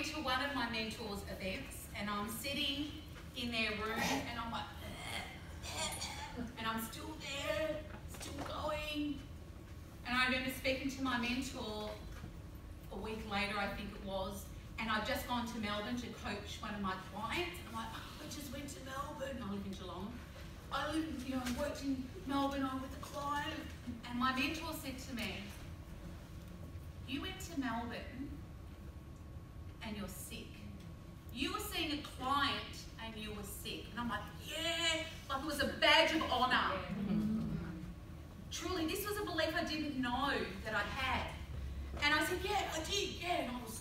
going to one of my mentors' events and I'm sitting in their room and I'm like, uh, uh, and I'm still there, still going. And I remember speaking to my mentor a week later, I think it was, and I'd just gone to Melbourne to coach one of my clients. I'm like, oh, I just went to Melbourne. I live in Geelong. I live, you know, I worked in Melbourne. I'm with a client, and my mentor said to me, "You went to Melbourne and you're sick. You were seeing a client, and you were sick." And I'm like, "Yeah, like it was a badge of honor. Mm-hmm. Truly, this was a belief I didn't know that I had. And I said, yeah, I did, yeah. And I was,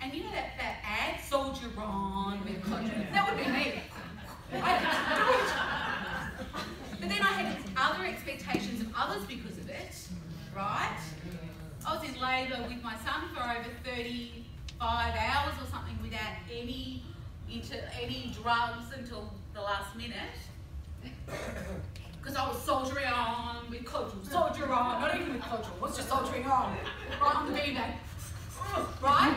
and you know that, that ad, Soldier On, with that would be me. But then I had other expectations of others because of it, right? I was in labour with my son for over 35 hours or something without any into any drugs until the last minute. Because I was soldiering on with Codral, soldier on, not even with Codral, was just soldiering on, right on the beanbag, right?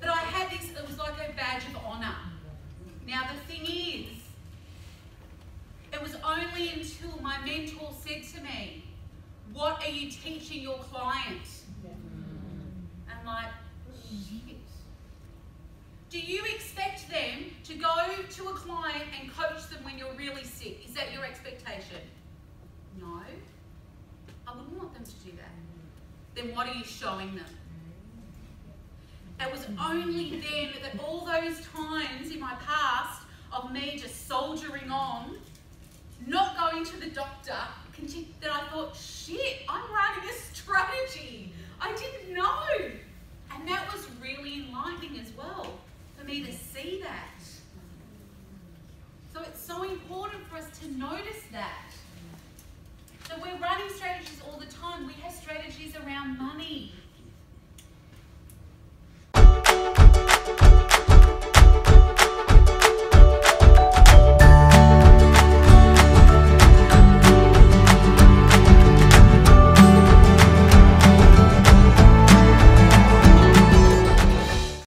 But I had this, it was like a badge of honour. Now the thing is, it was only until my mentor said to me, what are you teaching your client? I'm like, shit. Do you expect them to go to a client and coach them when you're really sick? Is that your expectation? No. I wouldn't want them to do that. Then what are you showing them? It was only then that all those times in my past of me just soldiering on, not going to the doctor, that I thought, shit, I'm running to notice that. That so we're running strategies all the time. We have strategies around money.